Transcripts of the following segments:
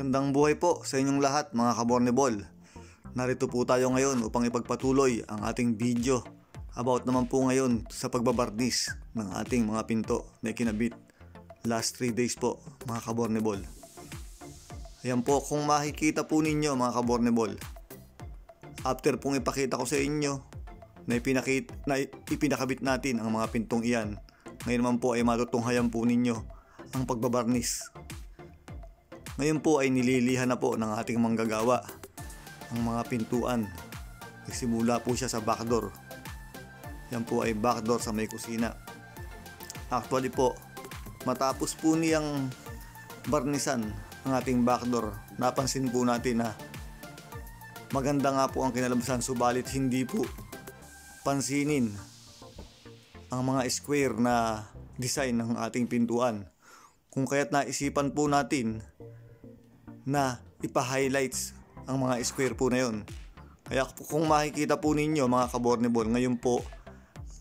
Magandang buhay po sa inyong lahat mga kabornebol. Narito po tayo ngayon upang ipagpatuloy ang ating video about naman po ngayon sa pagbabarnis ng ating mga pinto na kinabit last 3 days po mga kabornebol. Ayan po kung makikita po ninyo mga kabornebol. After pong ipakita ko sa inyo na, ipinakit, na ipinakabit natin ang mga pintong iyan, ngayon naman po ay matutunghayan po ninyo ang pagbabarnis ngayon po ay nililihan na po ng ating manggagawa ang mga pintuan. Nagsimula po siya sa backdoor. Yan po ay backdoor sa may kusina. Actually po, matapos po niyang barnisan ang ating backdoor, napansin po natin na maganda nga po ang kinalabasan subalit hindi po pansinin ang mga square na design ng ating pintuan. Kung kaya't naisipan po natin na ipa-highlights ang mga square po na yon. Kaya kung makikita po ninyo mga kabornebol, ngayon po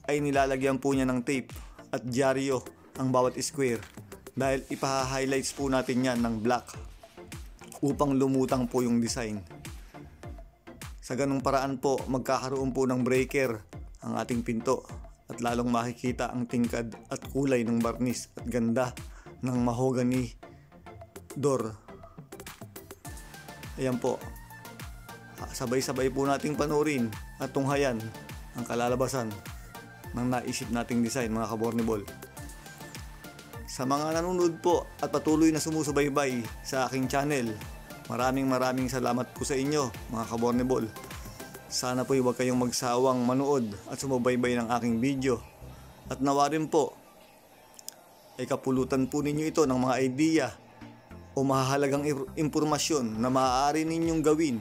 ay nilalagyan po niya ng tape at dyaryo ang bawat square dahil ipa-highlights po natin yan ng black upang lumutang po yung design. Sa ganung paraan po, magkakaroon po ng breaker ang ating pinto at lalong makikita ang tingkad at kulay ng barnis at ganda ng mahogany door Ayan po. Sabay-sabay po nating panurin at tunghayan ang kalalabasan ng naisip nating design mga kabornibol. Sa mga nanonood po at patuloy na sumusubaybay sa aking channel, maraming maraming salamat po sa inyo mga kabornibol. Sana po huwag kayong magsawang manood at sumubaybay ng aking video. At nawa rin po ay kapulutan po ninyo ito ng mga idea o mahalagang impormasyon na maaari ninyong gawin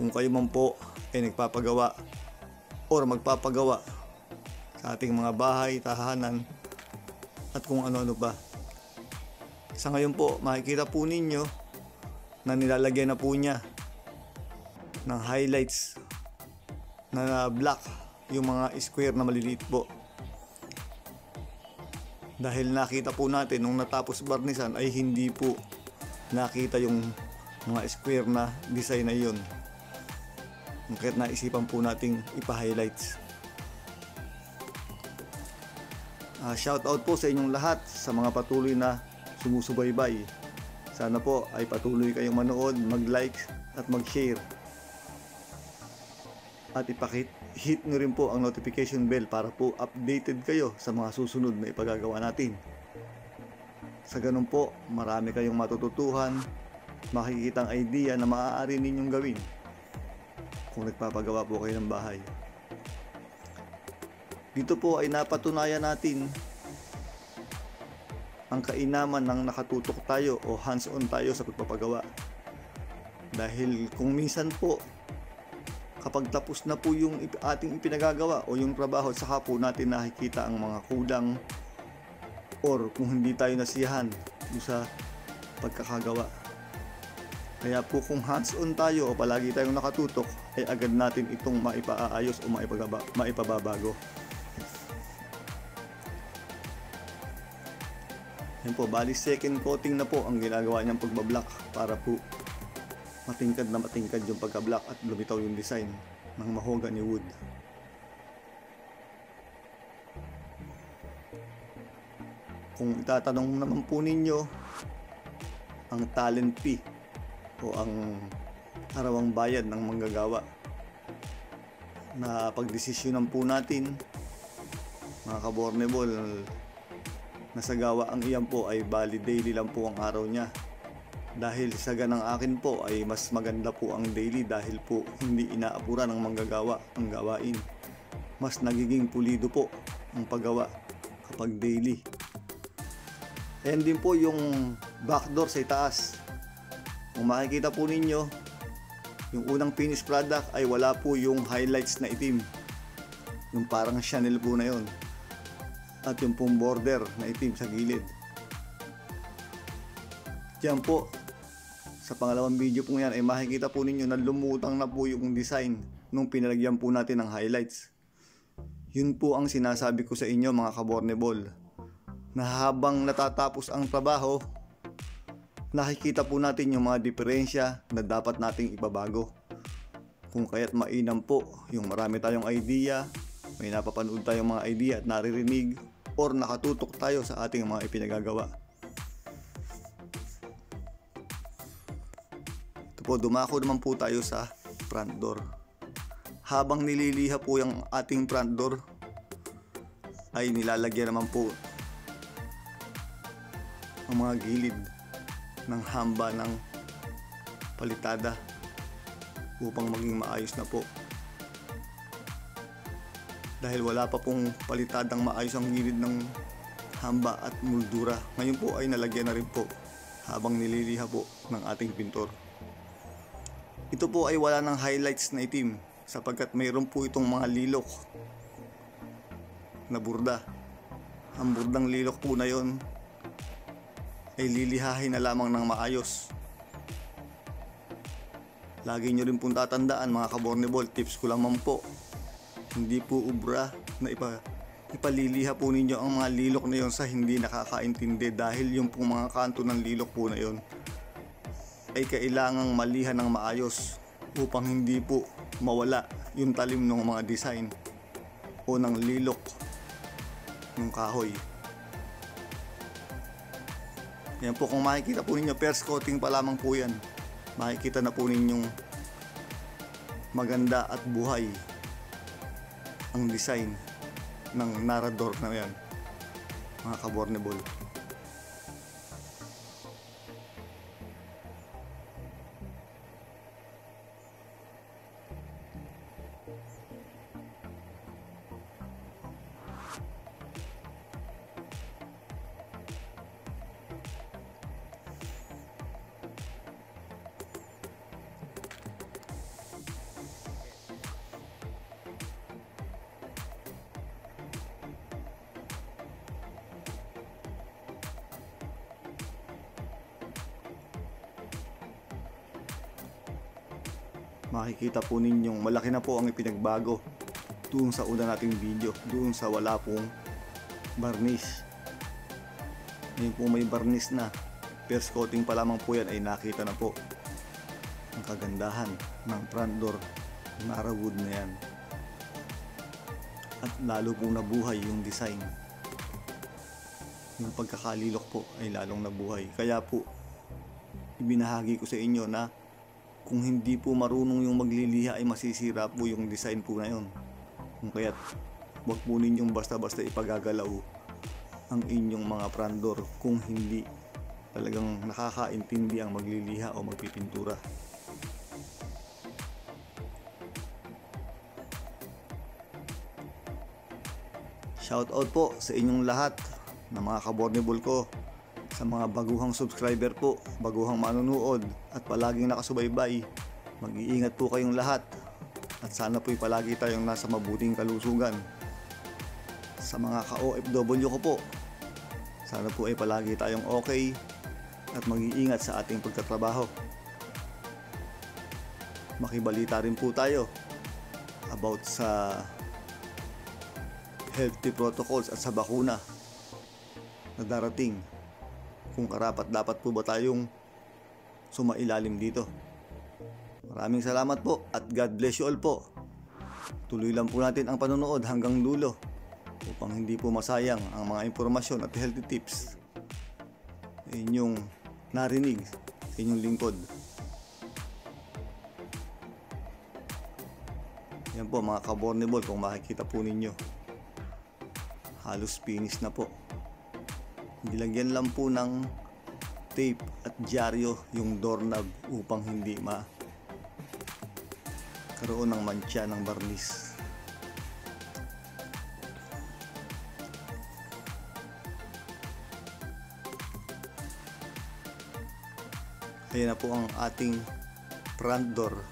kung kayo man po ay nagpapagawa or magpapagawa sa ating mga bahay, tahanan at kung ano-ano pa. Sa ngayon po, makikita po ninyo na nilalagyan na po niya ng highlights na black yung mga square na maliliit po. Dahil nakita po natin nung natapos barnisan ay hindi po nakita yung mga square na design na yun. Kahit naisipan po nating ipa-highlights. Uh, shout out po sa inyong lahat sa mga patuloy na sumusubaybay. Sana po ay patuloy kayong manood, mag-like at mag-share. At ipakit-hit nyo rin po ang notification bell para po updated kayo sa mga susunod na ipagagawa natin. Sa ganun po, marami kayong matututuhan, makikitang idea na maaari ninyong gawin kung nagpapagawa po kayo ng bahay. Dito po ay napatunayan natin ang kainaman ng nakatutok tayo o hands-on tayo sa pagpapagawa. Dahil kung minsan po, kapag tapos na po yung ating ipinagagawa o yung trabaho, saka po natin nakikita ang mga kulang or kung hindi tayo nasiyahan sa pagkakagawa. Kaya po kung hands-on tayo o palagi tayong nakatutok, ay agad natin itong maipaayos o maipagaba, maipababago. Yan po, bali second coating na po ang ginagawa niyang pagbablock para po matingkad na matingkad yung pagka-block at lumitaw yung design ng mahogany wood. Kung itatanong naman po ninyo, ang talent fee o ang arawang bayad ng manggagawa na pagdesisyonan po natin mga kabornebol nasa gawa ang iyan po ay bali daily lang po ang araw niya. Dahil sa ganang akin po ay mas maganda po ang daily dahil po hindi inaapuran ng manggagawa ang gawain. Mas nagiging pulido po ang paggawa kapag daily Ayan din po yung backdoor sa itaas. Kung makikita po ninyo, yung unang finished product ay wala po yung highlights na itim. Yung parang Chanel po na yon. At yung pong border na itim sa gilid. Diyan po, sa pangalawang video po yan ay makikita po ninyo na lumutang na po yung design nung pinalagyan po natin ng highlights. Yun po ang sinasabi ko sa inyo mga kabornebol na habang natatapos ang trabaho, nakikita po natin yung mga diferensya na dapat nating ibabago. Kung kaya't mainam po yung marami tayong idea, may napapanood tayong mga idea at naririnig or nakatutok tayo sa ating mga ipinagagawa. Ito po, dumako naman po tayo sa front door. Habang nililiha po yung ating front door, ay nilalagyan naman po ang mga gilid ng hamba ng palitada upang maging maayos na po. Dahil wala pa pong palitadang maayos ang gilid ng hamba at muldura. Ngayon po ay nalagyan na rin po habang nililiha po ng ating pintor. Ito po ay wala ng highlights na itim sapagkat mayroon po itong mga lilok na burda. Ang burdang lilok po na yon ay lilihahin na lamang ng maayos. Lagi nyo rin pong tatandaan mga kaborneball, tips ko lamang po. Hindi po ubra na ipa, ipaliliha po ninyo ang mga lilok na yon sa hindi nakakaintindi dahil yung pong mga kanto ng lilok po na yon ay kailangang malihan ng maayos upang hindi po mawala yung talim ng mga design o ng lilok ng kahoy. Yan po kung makikita po ninyo, first coating pa lamang po yan. Makikita na po ninyong maganda at buhay ang design ng Narador na yan. Mga kabornable. Makikita po ninyong malaki na po ang ipinagbago doon sa una nating video doon sa wala pong barniz ngayon po may barniz na. First coating pa lamang po yan ay nakita na po ang kagandahan ng front door Nara wood na yan. At lalo pong nabuhay yung design. Yung pagkakalilok po ay lalong nabuhay. Kaya po ibinahagi ko sa inyo na kung hindi po marunong yung magliliha ay masisira po yung design po na yun. Kung kaya't huwag po ninyong basta-basta ipagagalaw ang inyong mga prandor kung hindi talagang nakakaintindi ang magliliha o magpipintura. Shout out po sa inyong lahat na mga kabornable ko sa mga baguhang subscriber po, baguhang manonood at palaging nakasubaybay. Mag-iingat po kayong lahat at sana po'y palagi tayong nasa mabuting kalusugan. Sa mga ka-OFW ko po, sana po ay palagi tayong okay at mag-iingat sa ating pagtatrabaho. Makibalita rin po tayo about sa healthy protocols at sa bakuna na darating kung karapat dapat po ba tayong sumailalim dito. Maraming salamat po at God bless you all po. Tuloy lang po natin ang panonood hanggang dulo upang hindi po masayang ang mga impormasyon at healthy tips inyong narinig sa inyong lingkod. Yan po mga kabornable kung makikita po ninyo. Halos finish na po. Nilagyan lang po ng tape at dyaryo yung doorknob upang hindi ma karoon ng mancha ng barnis. Ayan na po ang ating front door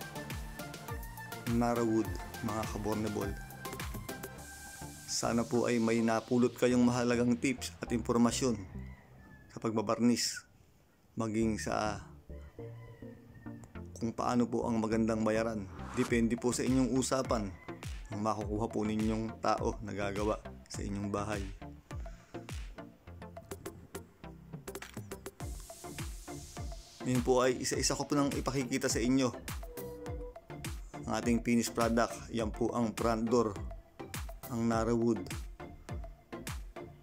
Narawood mga kabornable. Sana po ay may napulot kayong mahalagang tips at impormasyon sa pagbabarnis maging sa kung paano po ang magandang bayaran. Depende po sa inyong usapan ang makukuha po ninyong tao na gagawa sa inyong bahay. Ngayon po ay isa-isa ko po nang ipakikita sa inyo ang ating finished product. Yan po ang front door, ang Nara wood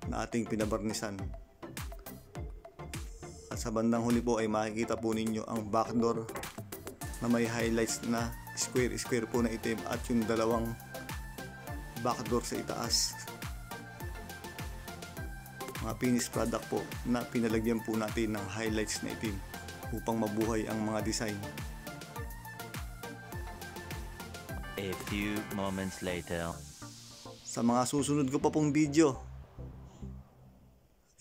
na ating pinabarnisan. At sa bandang huli po ay makikita po ninyo ang back door na may highlights na square-square po na itim at yung dalawang back door sa itaas. Mga finished product po na pinalagyan po natin ng highlights na itim upang mabuhay ang mga design. A few moments later. Sa mga susunod ko pa pong video,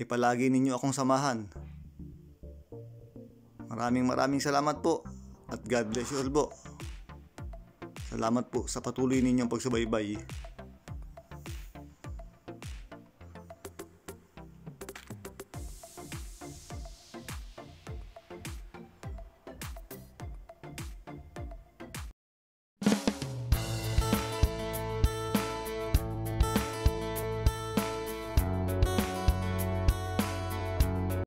ipalagi ninyo akong samahan. Maraming maraming salamat po at God bless you all po. Salamat po sa patuloy ninyong pagsubaybay